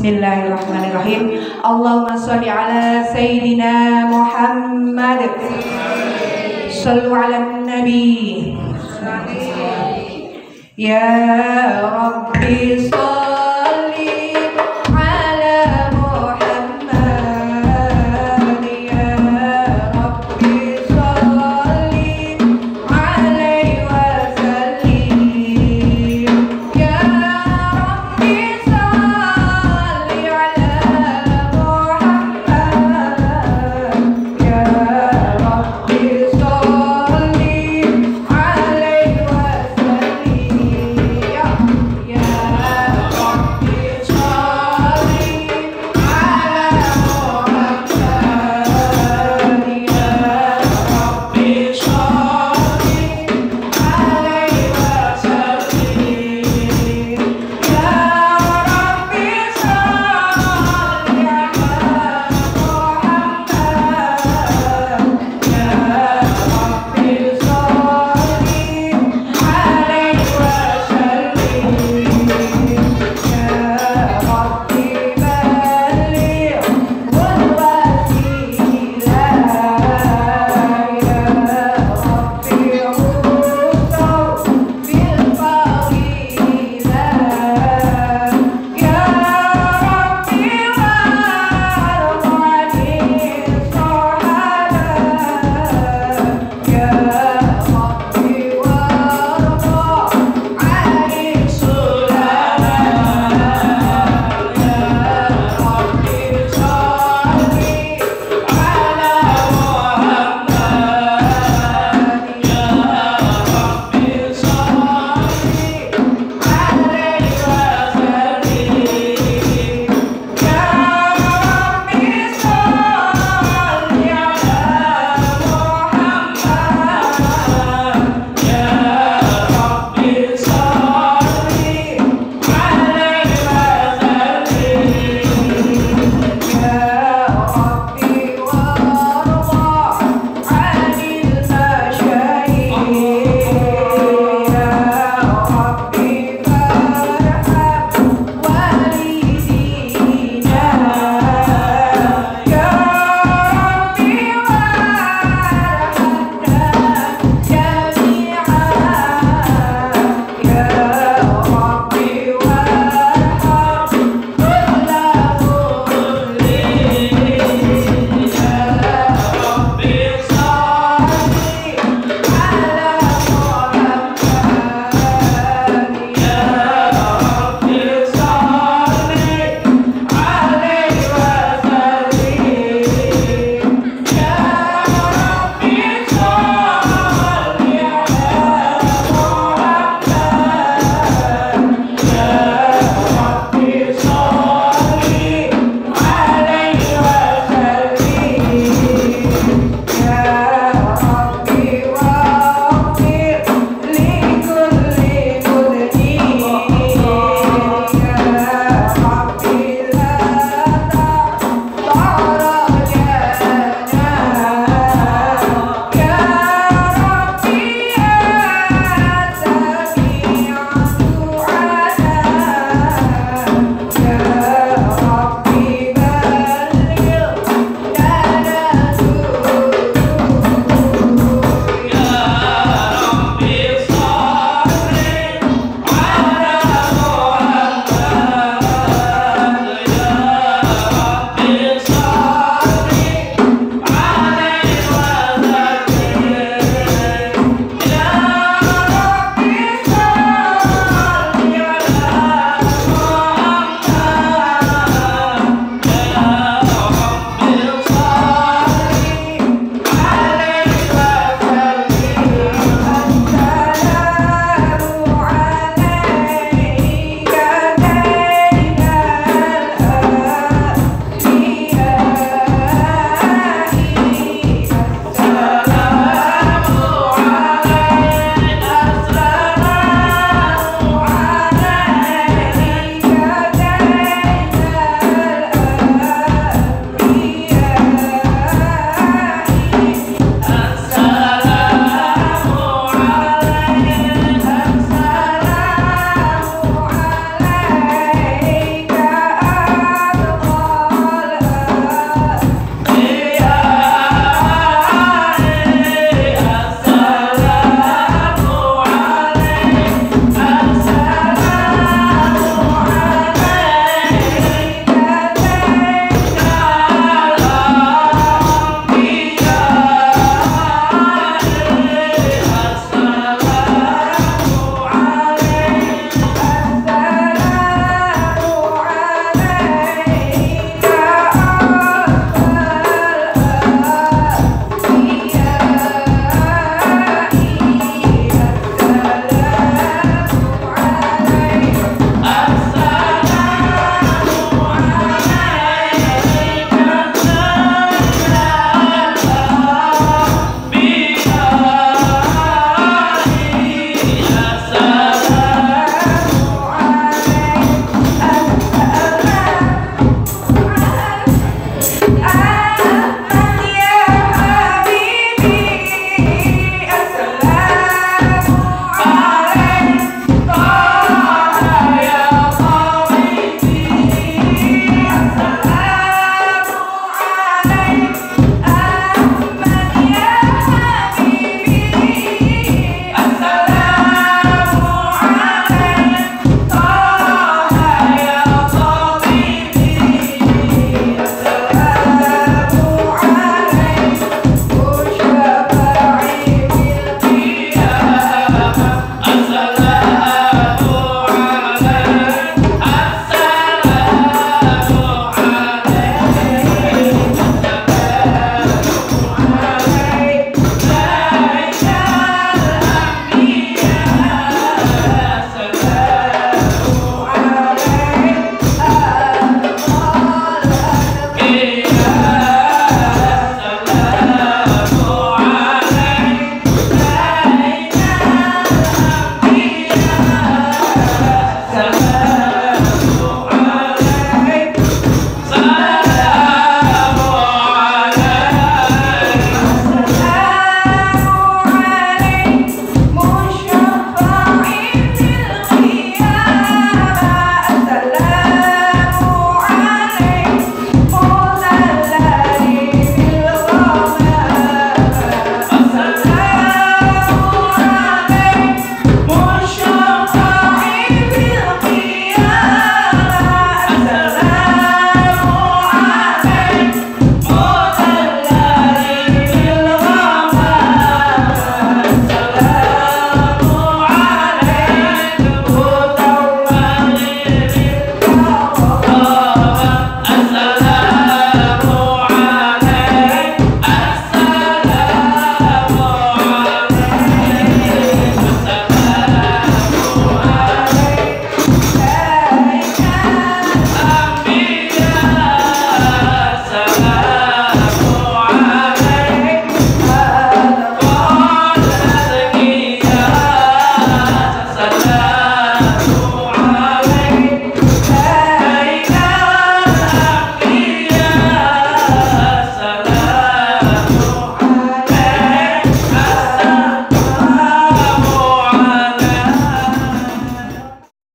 بسم الله الرحمن الرحيم اللهم صل على سيدنا محمد صلوا على النبي يا ربي صل